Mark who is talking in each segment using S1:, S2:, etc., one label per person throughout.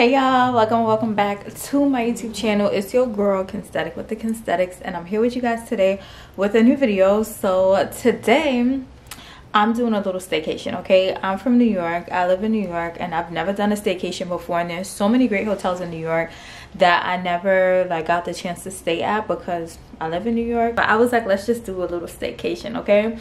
S1: hey y'all. Welcome welcome back to my youtube channel. It's your girl Kensthetic with the Kensthetics and i'm here with you guys today with a new video. So today i'm doing a little staycation okay? I'm from new york. I live in new york and i've never done a staycation before and there's so many great hotels in new york that i never like got the chance to stay at because i live in new york. But i was like let's just do a little staycation okay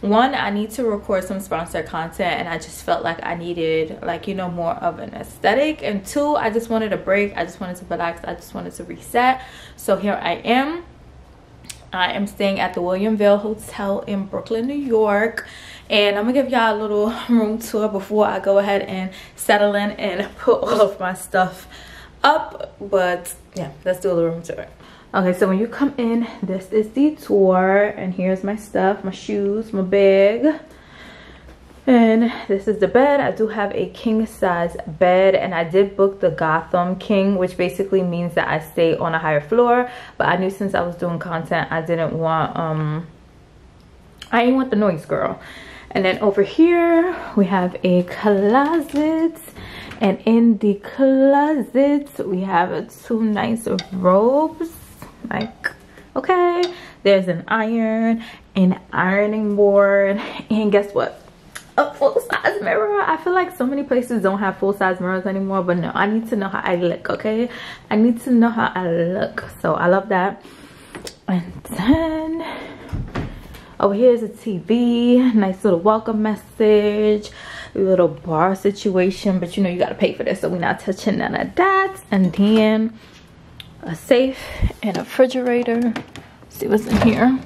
S1: one i need to record some sponsored content and i just felt like i needed like you know more of an aesthetic. And two i just wanted a break. I just wanted to relax. I just wanted to reset. So here i am. I am staying at the william vale hotel in brooklyn new york. And i'm gonna give y'all a little room tour before i go ahead and settle in and put all of my stuff up. But yeah let's do a little room tour okay so when you come in this is the tour and here's my stuff my shoes my bag. And this is the bed. I do have a king size bed and i did book the gotham king which basically means that i stay on a higher floor. But i knew since i was doing content i didn't want um i didn't want the noise girl. And then over here we have a closet. And in the closet we have two nice robes like okay there's an iron an ironing board and guess what? A full-size mirror. I feel like so many places don't have full-size mirrors anymore but no i need to know how i look okay? I need to know how i look. So i love that. And then over here is a tv nice little welcome message. Little bar situation but you know you got to pay for this so we're not touching none of that. And then a safe and a refrigerator. See what's in here.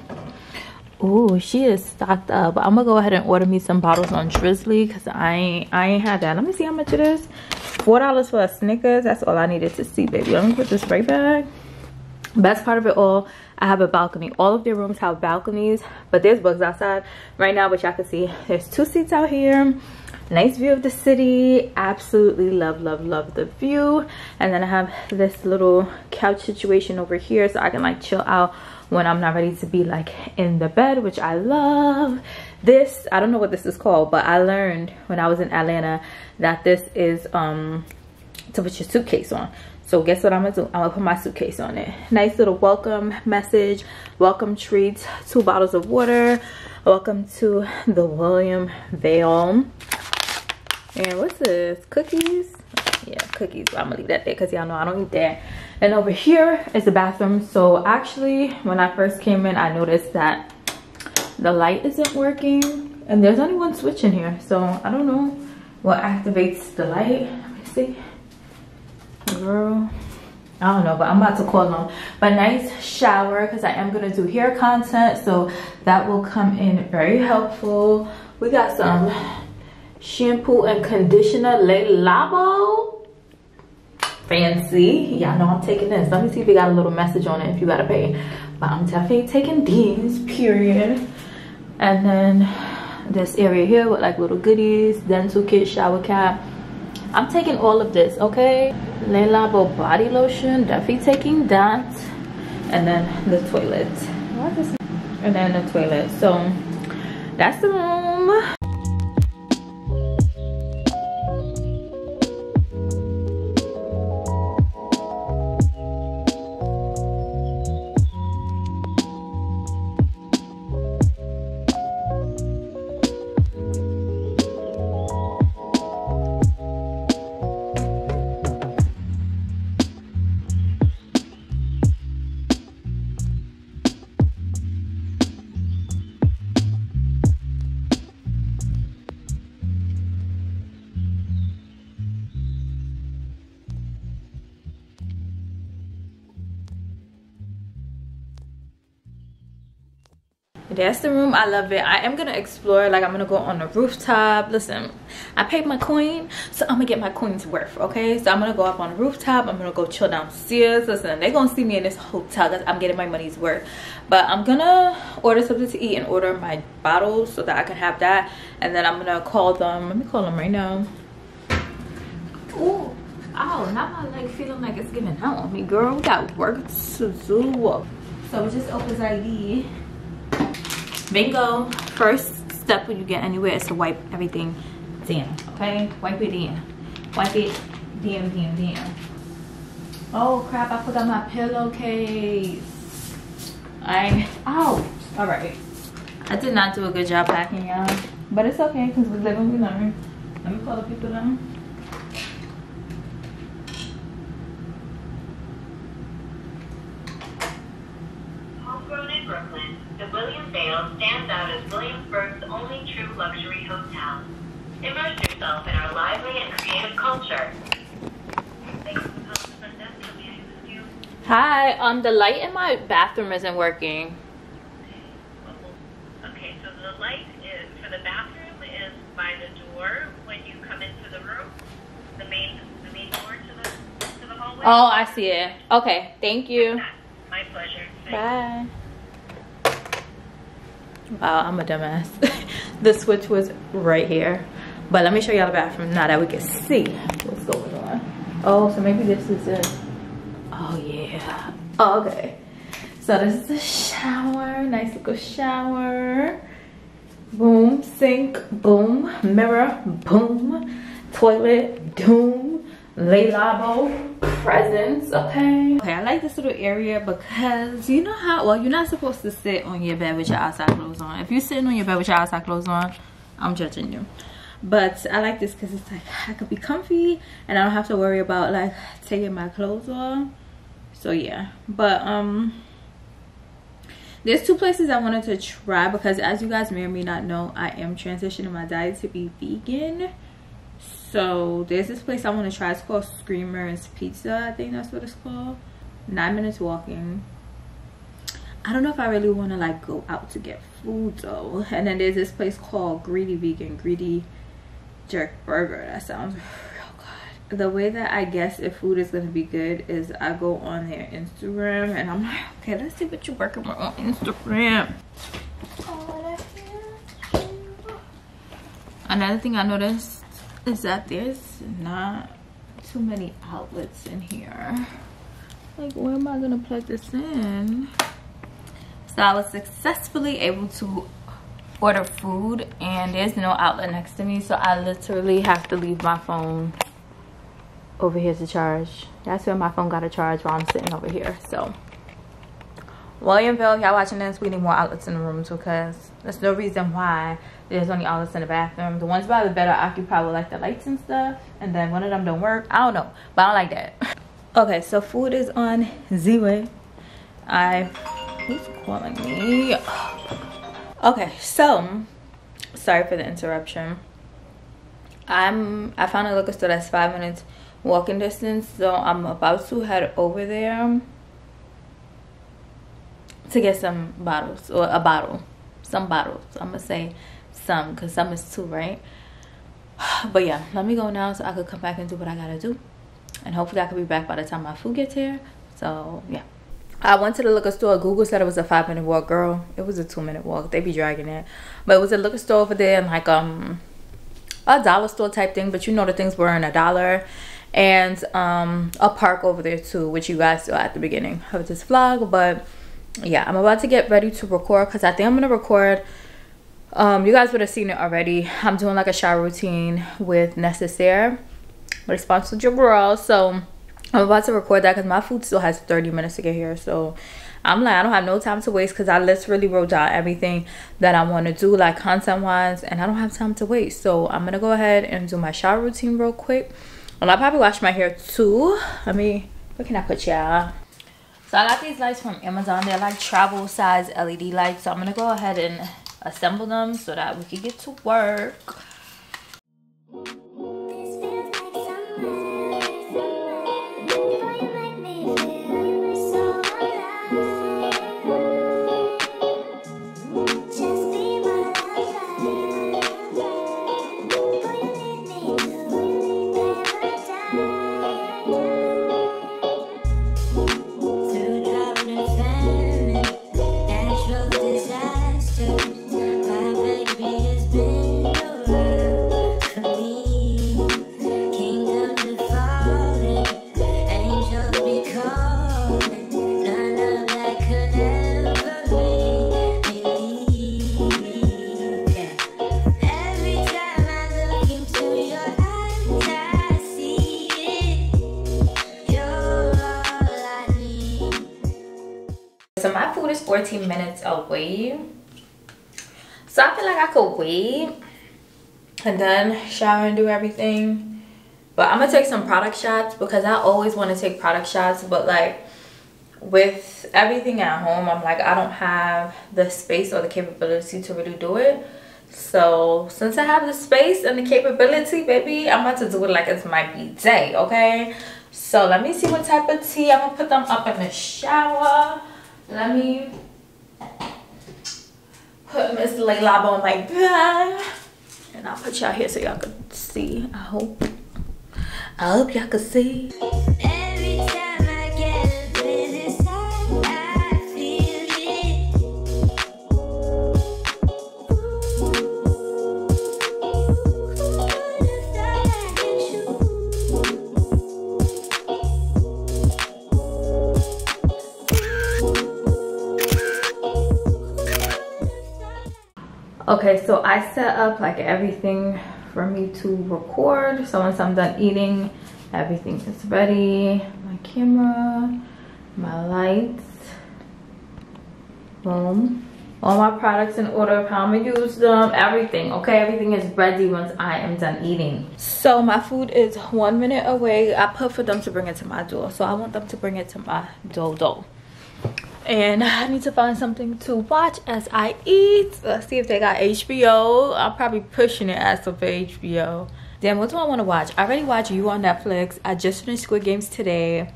S1: Oh, she is stocked up. I'm gonna go ahead and order me some bottles on Drizzly because I ain't I ain't had that. Let me see how much it is. Four dollars for a Snickers. That's all I needed to see, baby. Let me put this spray bag. Best part of it all, I have a balcony. All of their rooms have balconies, but there's bugs outside right now, but y'all can see. There's two seats out here. Nice view of the city. Absolutely love love love the view. And then i have this little couch situation over here so i can like chill out when i'm not ready to be like in the bed which i love. This i don't know what this is called but i learned when i was in atlanta that this is um to put your suitcase on so guess what i'm gonna do i'm gonna put my suitcase on it nice little welcome message welcome treats two bottles of water welcome to the william vale and what's this? Cookies? Yeah, cookies. I'm gonna leave that there because y'all know I don't eat that. And over here is the bathroom. So actually, when I first came in, I noticed that the light isn't working. And there's only one switch in here. So I don't know what activates the light. Let me see. Girl. I don't know, but I'm about to call them. But nice shower because I am going to do hair content. So that will come in very helpful. We got some shampoo and conditioner Le Labo fancy y'all know i'm taking this let me see if you got a little message on it if you gotta pay but i'm definitely taking these period and then this area here with like little goodies dental kit shower cap i'm taking all of this okay? Le Labo body lotion definitely taking that and then the toilet. And then the toilet so that's the room that's the room. I love it. I am gonna explore like i'm gonna go on the rooftop. Listen i paid my coin so i'm gonna get my coins worth okay? So i'm gonna go up on the rooftop. I'm gonna go chill downstairs. Listen they're gonna see me in this hotel. Because i'm getting my money's worth. But i'm gonna order something to eat and order my bottles so that i can have that. And then i'm gonna call them. Let me call them right now. Ooh. Oh, now my leg feeling like it's giving out on me, girl. We got work to do. So we just opened ID. Bingo. First step when you get anywhere is to wipe everything down. Okay? Wipe it in. Wipe it Damn, damn, damn. Oh crap, I forgot my pillowcase. I, oh, all right. I did not do a good job packing y'all, but it's okay because we live and we learn. Let me call the people down.
S2: Homegrown in The William Vale stands out as Williamsburg's only true luxury hotel. Immerse yourself in our lively and creative culture. Thanks for calling the front desk. How may I assist you?
S1: Hi, um, the light in my bathroom isn't working.
S2: Okay, so the light is for the bathroom is by the door when you come into the room. The main the main door to the to the hallway.
S1: Oh, I see it. Okay, thank you.
S2: My pleasure. Thanks.
S1: Bye. Wow, I'm a dumbass. the switch was right here. But let me show y'all the bathroom now that we can see what's going on. Oh, so maybe this is it. Oh, yeah. Oh, okay. So this is the shower. Nice little shower. Boom. Sink. Boom. Mirror. Boom. Toilet. Doom. Le Labo. Presents. Okay. Okay, I like this little area because you know how, well, you're not supposed to sit on your bed with your outside clothes on. If you're sitting on your bed with your outside clothes on, I'm judging you but i like this because it's like i could be comfy and i don't have to worry about like taking my clothes off so yeah but um there's two places i wanted to try because as you guys may or may not know i am transitioning my diet to be vegan so there's this place i want to try. It's called screamers pizza i think that's what it's called. Nine minutes walking. I don't know if I really want to like go out to get food though. And then there's this place called Greedy Vegan, Greedy jerk burger. That sounds real good. The way that i guess if food is going to be good is i go on their instagram and i'm like okay let's see what you're working with on instagram. Oh, Another thing i noticed is that there's not too many outlets in here. Like where am i gonna plug this in? So i was successfully able to order food and there's no outlet next to me so i literally have to leave my phone over here to charge. That's where my phone got a charge while i'm sitting over here so William Vale y'all watching this we need more outlets in the rooms because there's no reason why there's only outlets in the bathroom. The ones by the bed are occupied with like the lights and stuff and then one of them don't work. I don't know but i don't like that. Okay so food is on z-way. I who's calling me? Okay so sorry for the interruption. I'm i found a liquor store that's five minutes walking distance so i'm about to head over there to get some bottles or a bottle some bottles i'm gonna say some because some is two right but yeah let me go now so i could come back and do what i gotta do and hopefully i could be back by the time my food gets here so yeah I went to the liquor store. Google said it was a five minute walk. Girl, it was a two minute walk. They be dragging it. But it was a liquor store over there and like um a dollar store type thing. But you know the things were in a dollar. And um a park over there too, which you guys saw at the beginning of this vlog. But yeah, I'm about to get ready to record because I think I'm gonna record um you guys would have seen it already. I'm doing like a shower routine with Necessaire. But it's sponsored your girl. So I'm about to record that because my food still has 30 minutes to get here. So I'm like, I don't have no time to waste because I literally wrote down everything that I want to do, like content wise, and I don't have time to waste. So I'm gonna go ahead and do my shower routine real quick. And I'll probably wash my hair too. I mean, where can I put y'all? So I got these lights from Amazon. They're like travel size LED lights. So I'm gonna go ahead and assemble them so that we can get to work. Minutes away. So I feel like I could wait and then shower and do everything. But I'm gonna take some product shots because I always want to take product shots, but like with everything at home, I'm like, I don't have the space or the capability to really do it. So since I have the space and the capability, baby, I'm about to do it like it's my day, okay? So let me see what type of tea. I'm gonna put them up in the shower. Let me put Miss Layla on my bed. And I'll put y'all here so y'all can see. I hope. I hope y'all can see. Okay so i set up like everything for me to record. So once i'm done eating everything is ready. My camera my lights. Boom. All my products in order. How i'm gonna use them. Everything okay? Everything is ready once i am done eating. So my food is one minute away. I put for them to bring it to my door. So i want them to bring it to my door and I need to find something to watch as I eat. Let's see if they got HBO. I'm probably pushing it as of HBO. Then what do I want to watch? I already watched You on Netflix. I just finished Squid Games today.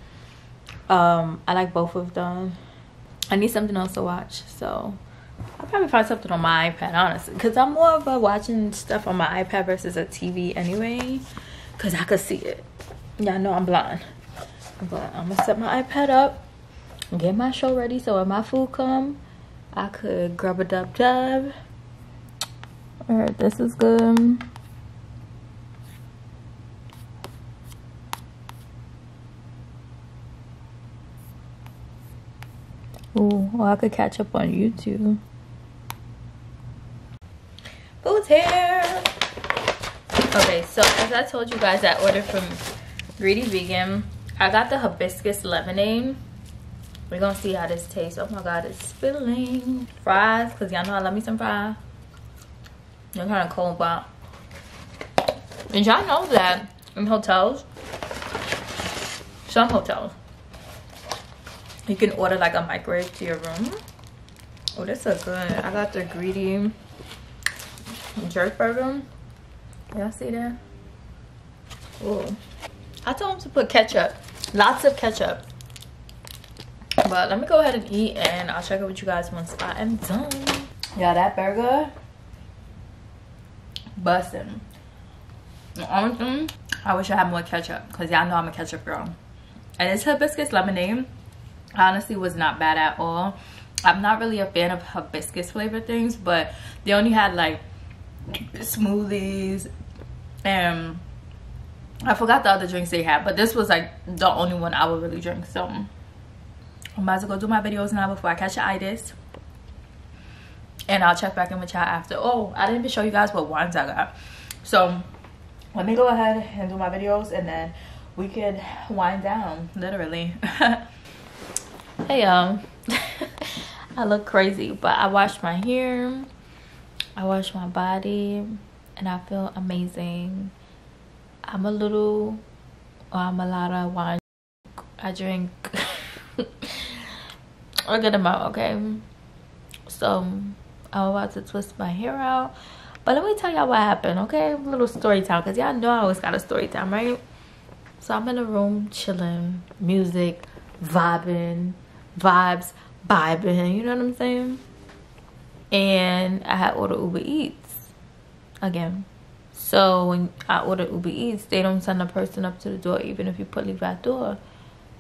S1: Um, I like both of them. I need something else to watch, so I'll probably find something on my iPad, honestly, because I'm more of a watching stuff on my iPad versus a TV anyway, because I could see it. Yeah, I know I'm blind, but I'm gonna set my iPad up get my show ready so when my food come i could grab a dub dub all right this is good Oh, well, I could catch up on YouTube. Food's here. Okay, so as I told you guys, I ordered from Greedy Vegan. I got the hibiscus lemonade we're gonna see how this tastes. Oh my god, it's spilling. Fries, because y'all know I love me some fries. They're kind of cold, but and y'all know that in hotels, some hotels, you can order like a microwave to your room. Oh, this is good. I got the greedy jerk burger. Y'all see that? Oh, I told them to put ketchup, lots of ketchup but let me go ahead and eat and i'll check it with you guys once i am done. Yeah that burger busting the only thing i wish i had more ketchup because y'all know i'm a ketchup girl. And this hibiscus lemonade honestly was not bad at all. I'm not really a fan of hibiscus flavored things but they only had like smoothies and i forgot the other drinks they had but this was like the only one i would really drink so I'm about to go do my videos now before I catch an itis. And I'll check back in with y'all after. Oh, I didn't even show you guys what wines I got. So let me go ahead and do my videos and then we could wind down, literally. hey y'all. I look crazy, but I washed my hair. I washed my body and I feel amazing. I'm a little, I'm a lot of wine. I drink a good amount okay? So i'm about to twist my hair out. But let me tell y'all what happened okay? Little story time because y'all know i always got a story time right? So i'm in a room chilling music vibing vibes vibing you know what i'm saying? And i had ordered uber eats again. So when i ordered uber eats they don't send a person up to the door even if you put leave that door.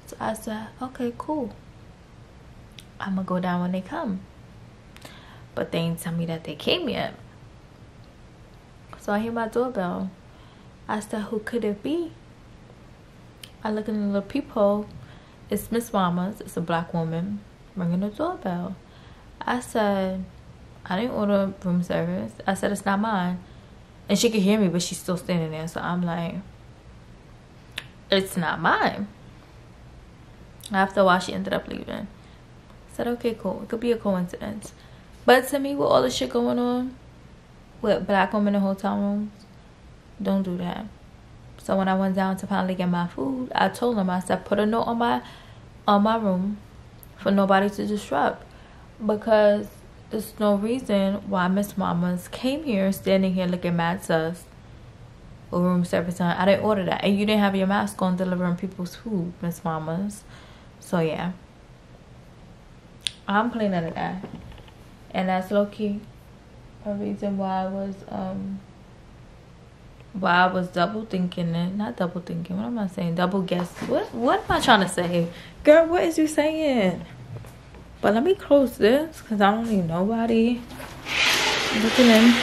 S1: So i said okay cool I'm gonna go down when they come. But they didn't tell me that they came yet. So I hear my doorbell. I said, who could it be? I look in the little peephole. It's Miss Mama's. It's a black woman ringing the doorbell. I said, I didn't order room service. I said, it's not mine. And she could hear me, but she's still standing there. So I'm like, it's not mine. After a while, she ended up leaving. Said, okay, cool. It could be a coincidence. But to me, with all the shit going on, with black women in hotel rooms, don't do that. So when I went down to finally get my food, I told him, I said, put a note on my on my room for nobody to disrupt. Because there's no reason why Miss Mamas came here standing here looking mad sus with room service on. I didn't order that. And you didn't have your mask on delivering people's food, Miss Mamas. So yeah. I'm playing it that. And that's low key a reason why I was um why I was double thinking it. Not double thinking. What am I saying? Double guess. What what am I trying to say? Girl, what is you saying? But let me close this because I don't need nobody looking in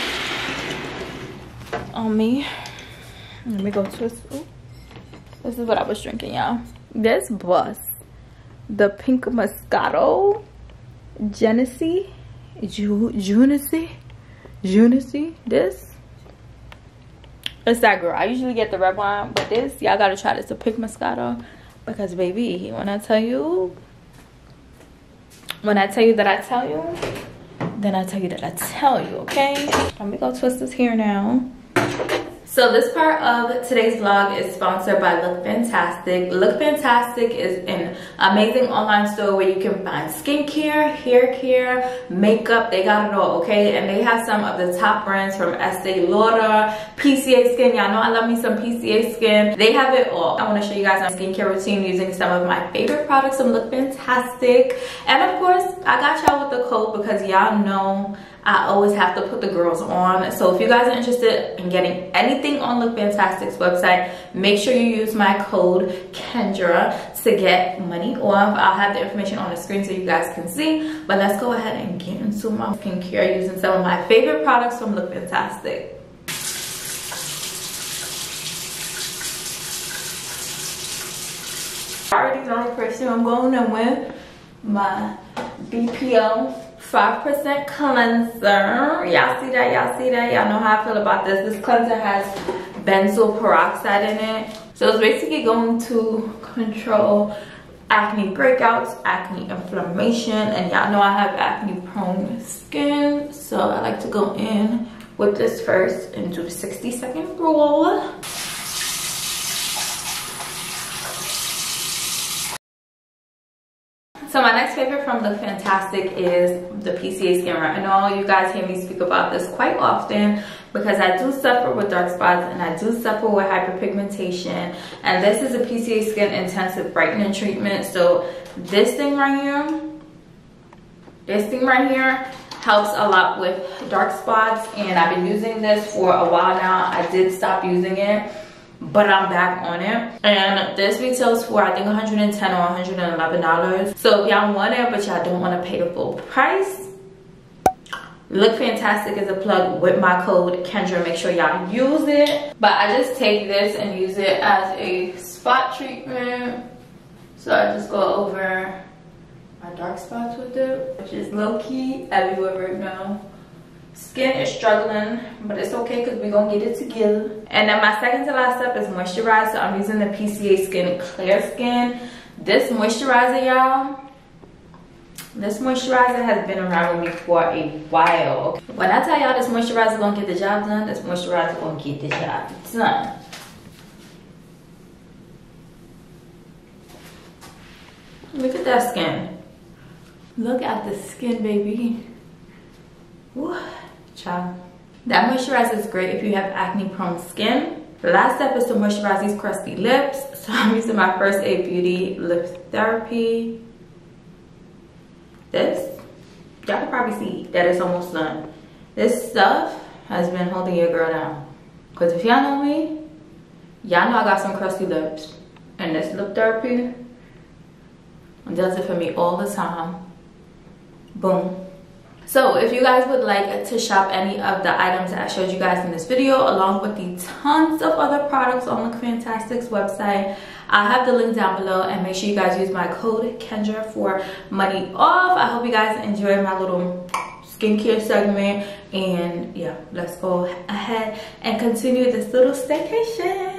S1: on me. Let me go twist. Ooh. This is what I was drinking, y'all. This bus, the pink Moscato Genesee, Ju Junesee. This it's that girl. I usually get the red wine, but this y'all gotta try this. The pink Moscato because baby, when I tell you when I tell you that I tell you, then I tell you that I tell you, okay? Let me go twist this here now. So this part of today's vlog is sponsored by Look Fantastic. Look Fantastic is an amazing online store where you can find skincare, hair care, makeup. They got it all, okay? And they have some of the top brands from Estee Lauder, PCA Skin. Y'all know I love me some PCA Skin. They have it all. I want to show you guys my skincare routine using some of my favorite products from Look Fantastic. And of course, I got y'all with the code because y'all know I always have to put the girls on. So if you guys are interested in getting anything on Look Fantastic's website, make sure you use my code Kendra to get money off. I'll have the information on the screen so you guys can see. But let's go ahead and get into my skincare using some of my favorite products from Look Fantastic. I already know the person I'm going in with my BPO 5% cleanser. Y'all see that? Y'all see that? Y'all know how I feel about this. This cleanser has benzoyl peroxide in it. So it's basically going to control acne breakouts, acne inflammation, and y'all know I have acne prone skin. So I like to go in with this first and do 60 second rule. So my next favorite from Look Fantastic is the PCA Skin Retinol. You guys hear me speak about this quite often because I do suffer with dark spots and I do suffer with hyperpigmentation. And this is a PCA Skin Intensive Brightening Treatment. So this thing right here, this thing right here helps a lot with dark spots and I've been using this for a while now. I did stop using it but I'm back on it. And this retails for I think 110 or 111 dollars. So if y'all want it but y'all don't want to pay the full price, look fantastic as a plug with my code Kendra. Make sure y'all use it. But I just take this and use it as a spot treatment. So I just go over my dark spots with it, which is low key everywhere right now skin is struggling but it's okay because we're gonna get it together. And then my second to last step is moisturize so i'm using the pca skin clear skin. This moisturizer y'all this moisturizer has been around with me for a while. When i tell y'all this moisturizer gonna get the job done this moisturizer gonna get the job done. Look at that skin. Look at the skin baby. What? Ciao. That moisturizer is great if you have acne prone skin. The last step is to moisturize these crusty lips. So I'm using my First Aid Beauty Lip Therapy. This, y'all can probably see that it's almost done. This stuff has been holding your girl down. Cause if y'all know me, y'all know I got some crusty lips. And this lip therapy does it for me all the time. Boom. So if you guys would like to shop any of the items that I showed you guys in this video along with the tons of other products on the Fantastics website, I'll have the link down below and make sure you guys use my code Kendra for money off. I hope you guys enjoyed my little skincare segment and yeah, let's go ahead and continue this little staycation.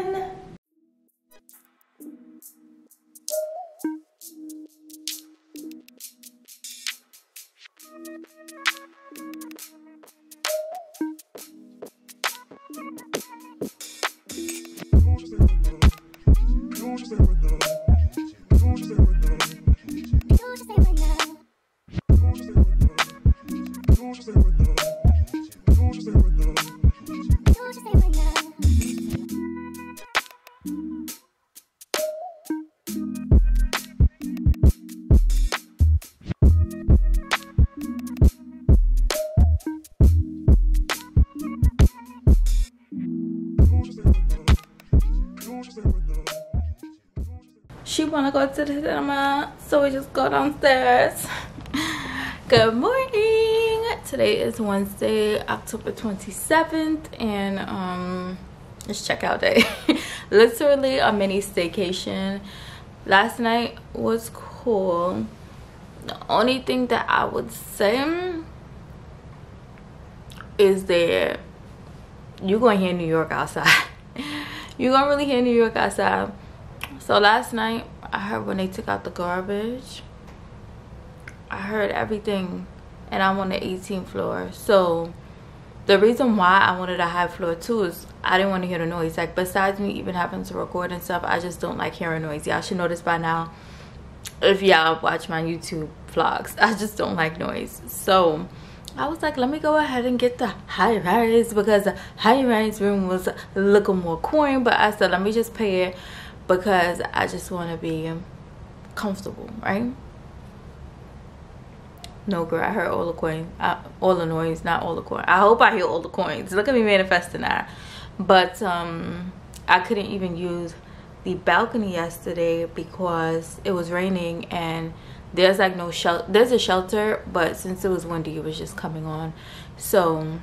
S1: Go to the cinema so we just go downstairs. Good morning. Today is wednesday october 27th and um it's checkout day. Literally a mini staycation. Last night was cool. The only thing that i would say is that you're gonna hear new york outside. You're gonna really hear new york outside so last night, I heard when they took out the garbage. I heard everything and I'm on the 18th floor. So the reason why I wanted a high floor too is I didn't want to hear the noise. Like besides me even having to record and stuff, I just don't like hearing noise. Y'all should know this by now. If y'all watch my YouTube vlogs, I just don't like noise. So I was like, let me go ahead and get the high rise because the high rise room was looking more coin. But I said, let me just pay it because I just want to be comfortable, right? No, girl, I heard all the coins, uh, all the noise, not all the coins. I hope I hear all the coins. Look at me manifesting that. But um, I couldn't even use the balcony yesterday because it was raining and there's like no shelter. There's a shelter, but since it was windy, it was just coming on. So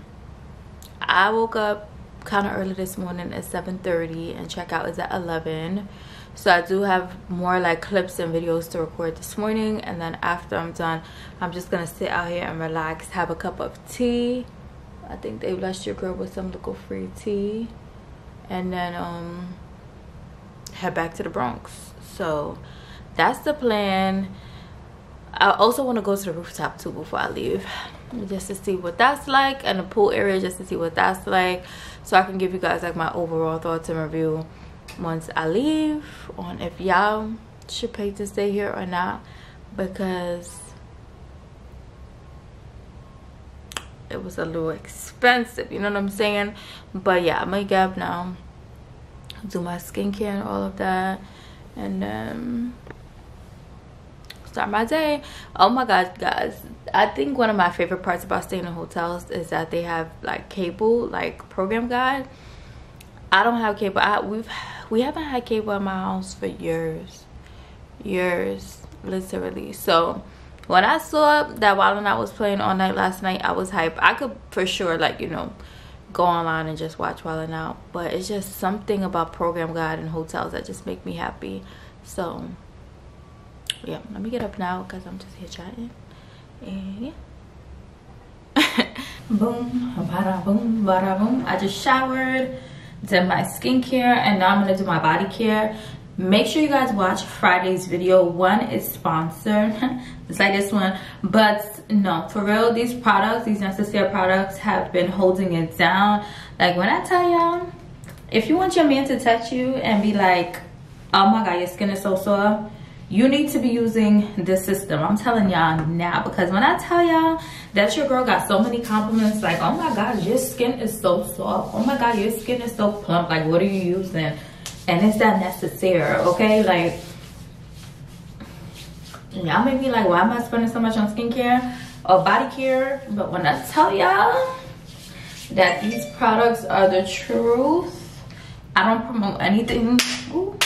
S1: I woke up kind of early this morning at 7:30 and checkout is at 11 so i do have more like clips and videos to record this morning and then after i'm done i'm just gonna sit out here and relax have a cup of tea. I think they blessed your girl with some local free tea. And then um head back to the bronx. So that's the plan. I also want to go to the rooftop too before i leave just to see what that's like and the pool area just to see what that's like so i can give you guys like my overall thoughts and review once i leave on if y'all should pay to stay here or not. Because it was a little expensive you know what i'm saying? But yeah i'm gonna get up now do my skincare and all of that. And then start my day. Oh my god guys. I think one of my favorite parts about staying in hotels is that they have like cable like program guide. I don't have cable. I, we've we haven't had cable in my house for years. Years literally. So when i saw that 'N Out was playing all night last night i was hyped. I could for sure like you know go online and just watch Wild 'N Out but it's just something about program guide and hotels that just make me happy. So yeah let me get up now because i'm just here chatting. And yeah. Boom bada boom bada boom i just showered did my skincare and now i'm gonna do my body care. Make sure you guys watch friday's video. One is sponsored. It's like this one. But no for real these products these Necessaire products have been holding it down. Like when i tell y'all if you want your man to touch you and be like oh my god your skin is so soft you need to be using this system. I'm telling y'all now because when i tell y'all that your girl got so many compliments like oh my god your skin is so soft. Oh my god your skin is so plump. Like what are you using? And is that Necessaire okay? Like y'all may be like why am i spending so much on skincare or body care? But when i tell y'all that these products are the truth i don't promote anything. Ooh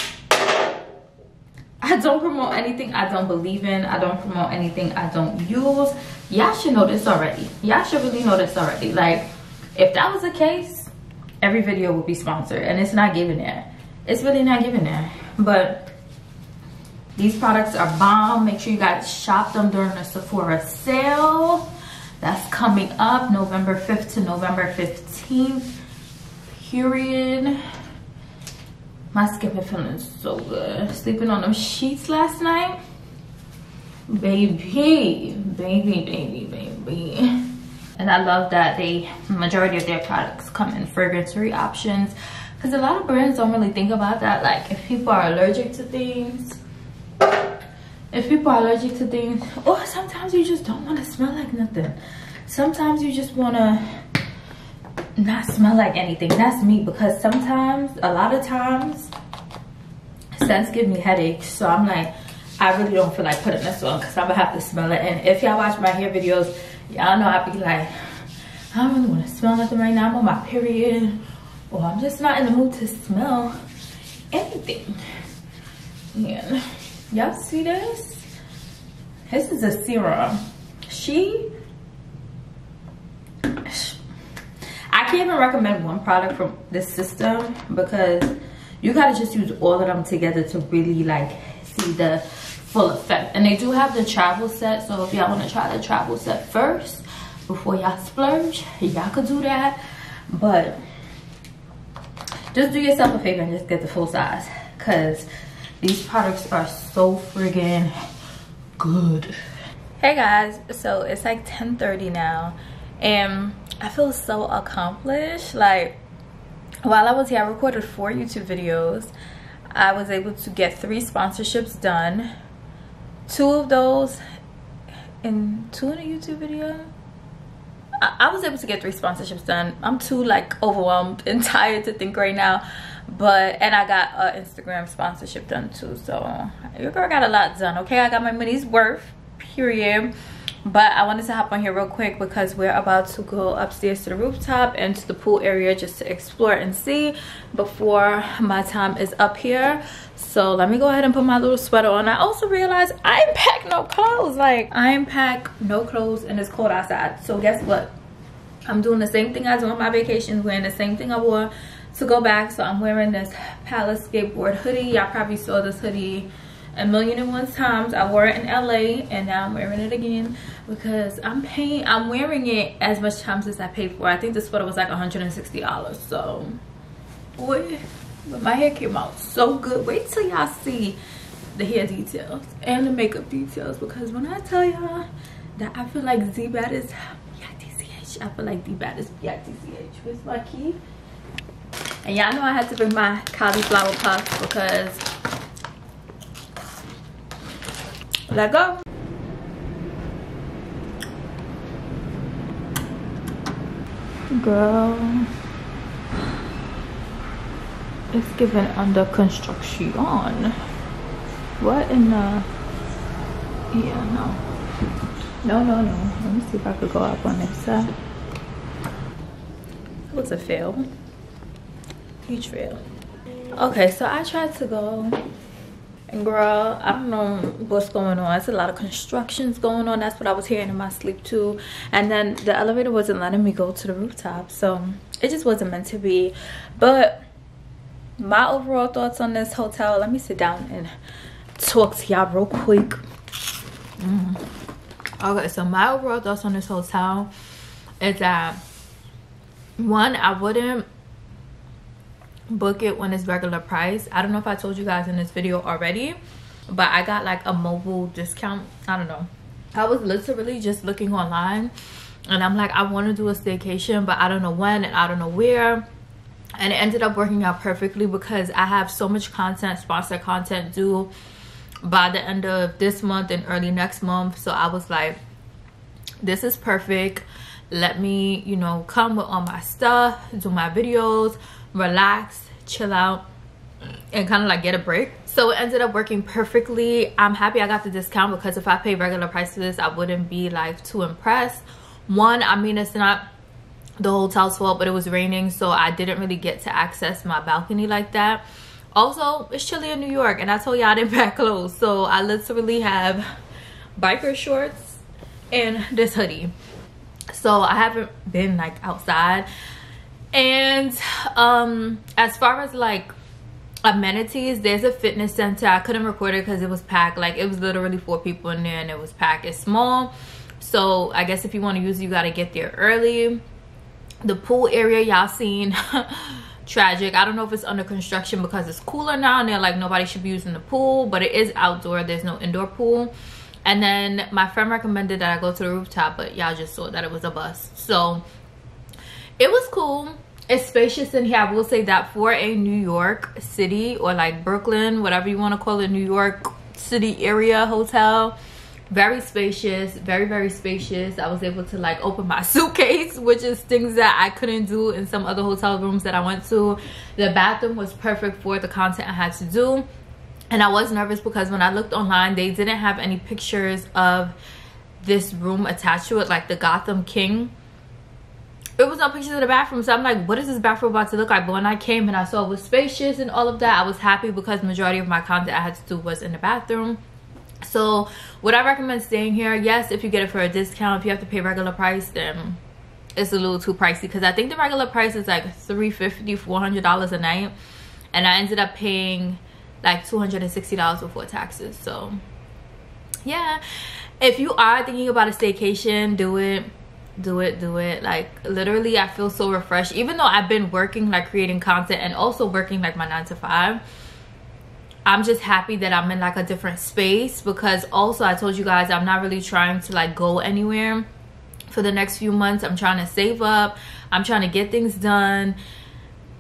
S1: I don't promote anything I don't believe in. I don't promote anything I don't use. Y'all should know this already. Y'all should really know this already. Like, if that was the case, every video would be sponsored. And it's not given there. It's really not given there. But these products are bomb. Make sure you guys shop them during the Sephora sale. That's coming up November 5th to November 15th. Period. My skin been feeling so good. Sleeping on them sheets last night. Baby, baby, baby, baby. And I love that they, majority of their products come in fragrance-free options. Because a lot of brands don't really think about that. Like if people are allergic to things, if people are allergic to things, or sometimes you just don't want to smell like nothing. Sometimes you just want to not smell like anything. That's me because sometimes a lot of times scents give me headaches so i'm like i really don't feel like putting this on because i'm gonna have to smell it. And if y'all watch my hair videos y'all know i be like i don't really want to smell nothing right now. I'm on my period. Or i'm just not in the mood to smell anything. Yeah y'all see this? This is a serum. She can't even recommend one product from this system because you gotta just use all of them together to really like see the full effect. And they do have the travel set, so if y'all wanna try the travel set first before y'all splurge, y'all could do that. But just do yourself a favor and just get the full size because these products are so friggin' good. Hey guys, so it's like 10.30 now and I feel so accomplished. Like while I was here, I recorded four YouTube videos. I was able to get three sponsorships done. Two of those in two in a YouTube video. I, I was able to get three sponsorships done. I'm too like overwhelmed and tired to think right now. But and I got an Instagram sponsorship done too. So your girl got a lot done. Okay, I got my money's worth. Period but i wanted to hop on here real quick because we're about to go upstairs to the rooftop and to the pool area just to explore and see before my time is up here. So let me go ahead and put my little sweater on. I also realized i ain't packed no clothes. Like i ain't packed no clothes and it's cold outside. So guess what? I'm doing the same thing i do on my vacations wearing the same thing i wore to go back. So i'm wearing this palace skateboard hoodie. Y'all probably saw this hoodie a million and one times i wore it in la and now i'm wearing it again because i'm paying i'm wearing it as much times as i paid for i think this sweater was like 160 dollars so boy but my hair came out so good wait till y'all see the hair details and the makeup details because when i tell y'all that i feel like z bad is I feel like the baddest BITCH. Where's my key? And y'all know I had to bring my cauliflower puff because let go girl it's given under construction. What in the yeah no no no no. Let me see if i could go up on this side. It was a fail. Huge fail. Okay so i tried to go and girl i don't know what's going on. It's a lot of constructions going on. That's what i was hearing in my sleep too. And then the elevator wasn't letting me go to the rooftop so it just wasn't meant to be. But my overall thoughts on this hotel let me sit down and talk to y'all real quick. Mm. okay so my overall thoughts on this hotel is that one i wouldn't book it when it's regular price. I don't know if i told you guys in this video already but i got like a mobile discount. I don't know. I was literally just looking online and i'm like i want to do a staycation but i don't know when and i don't know where. And it ended up working out perfectly because i have so much content sponsored content due by the end of this month and early next month. So i was like this is perfect. Let me you know come with all my stuff do my videos relax, chill out, and kind of like get a break. So it ended up working perfectly. I'm happy I got the discount because if I paid regular price for this, I wouldn't be like too impressed. One, I mean, it's not the hotel's fault, but it was raining, so I didn't really get to access my balcony like that. Also, it's chilly in New York, and I told y'all I didn't pack clothes, so I literally have biker shorts and this hoodie. So I haven't been like outside and um as far as like amenities there's a fitness center. I couldn't record it because it was packed. Like it was literally four people in there and it was packed. It's small. So i guess if you want to use it you got to get there early. The pool area y'all seen tragic. I don't know if it's under construction because it's cooler now and they're like nobody should be using the pool but it is outdoor. There's no indoor pool. And then my friend recommended that i go to the rooftop but y'all just saw that it was a bust so it was cool it's spacious in here. I will say that for a new york city or like brooklyn whatever you want to call it new york city area hotel very spacious very very spacious. I was able to like open my suitcase which is things that i couldn't do in some other hotel rooms that i went to. The bathroom was perfect for the content i had to do. And I was nervous because when I looked online, they didn't have any pictures of this room attached to it, like the Gotham King. It was no pictures of the bathroom, so I'm like, what is this bathroom about to look like? But when I came and I saw it was spacious and all of that, I was happy because majority of my content I had to do was in the bathroom. So would I recommend staying here? Yes, if you get it for a discount. If you have to pay regular price, then it's a little too pricey because I think the regular price is like 350 $400 a night. And I ended up paying like $260 before taxes. So yeah, if you are thinking about a staycation, do it do it do it. Like literally i feel so refreshed. Even though i've been working like creating content and also working like my nine to five i'm just happy that i'm in like a different space because also i told you guys i'm not really trying to like go anywhere for the next few months. I'm trying to save up. I'm trying to get things done.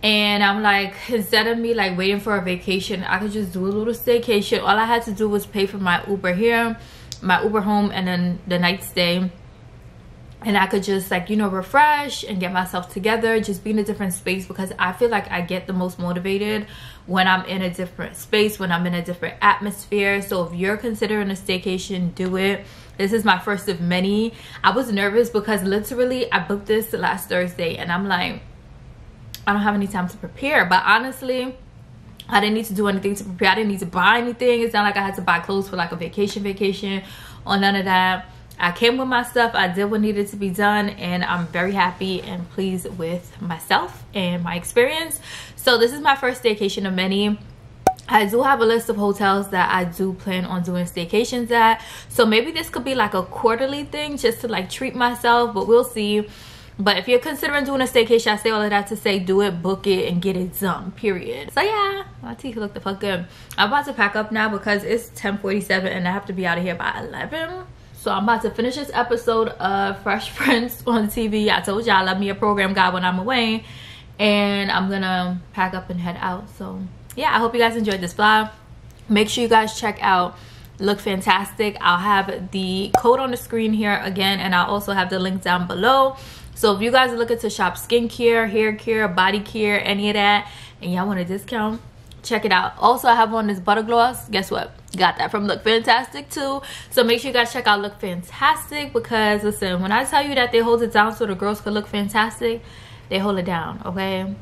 S1: And i'm like instead of me like waiting for a vacation i could just do a little staycation. All i had to do was pay for my uber here my uber home and then the night stay and I could just like you know refresh and get myself together just be in a different space because I feel like I get the most motivated when I'm in a different space when I'm in a different atmosphere. So if you're considering a staycation do it. This is my first of many. I was nervous because literally I booked this last Thursday and I'm like I don't have any time to prepare. But honestly I didn't need to do anything to prepare. I didn't need to buy anything. It's not like I had to buy clothes for like a vacation vacation or none of that I came with my stuff. I did what needed to be done and I'm very happy and pleased with myself and my experience. So this is my first staycation of many. I do have a list of hotels that I do plan on doing staycations at. So maybe this could be like a quarterly thing just to like treat myself, but we'll see. But if you're considering doing a staycation, I say all of that to say do it, book it, and get it done, period. So yeah, my teeth look the fuck good. I'm about to pack up now because it's 10.47 and I have to be out of here by 11 so i'm about to finish this episode of fresh prince on tv i told y'all i love me a program guy when i'm away. And i'm gonna pack up and head out. So yeah i hope you guys enjoyed this vlog. Make sure you guys check out look fantastic. I'll have the code on the screen here again and i'll also have the link down below. So if you guys are looking to shop skincare hair care body care any of that and y'all want a discount check it out. Also i have on this butter gloss. Guess what? Got that from look fantastic too. So make sure you guys check out look fantastic because listen when i tell you that they hold it down so the girls can look fantastic they hold it down okay